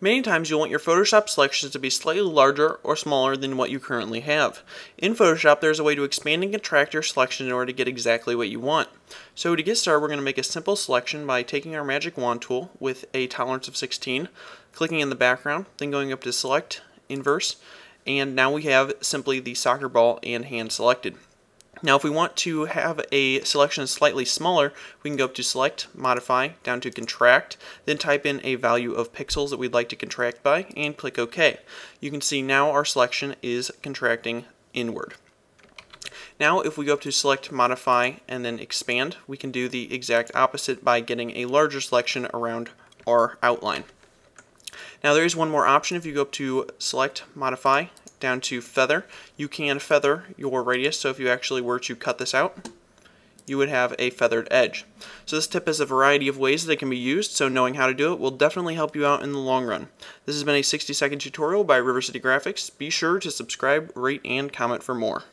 Many times you'll want your Photoshop selections to be slightly larger or smaller than what you currently have. In Photoshop there's a way to expand and contract your selection in order to get exactly what you want. So to get started we're going to make a simple selection by taking our magic wand tool with a tolerance of 16, clicking in the background, then going up to select, inverse, and now we have simply the soccer ball and hand selected. Now if we want to have a selection slightly smaller, we can go up to select, modify, down to contract, then type in a value of pixels that we'd like to contract by, and click OK. You can see now our selection is contracting inward. Now if we go up to select, modify, and then expand, we can do the exact opposite by getting a larger selection around our outline. Now there is one more option if you go up to select, modify, down to feather. You can feather your radius, so if you actually were to cut this out, you would have a feathered edge. So this tip has a variety of ways that it can be used, so knowing how to do it will definitely help you out in the long run. This has been a 60 second tutorial by River City Graphix. Be sure to subscribe, rate, and comment for more.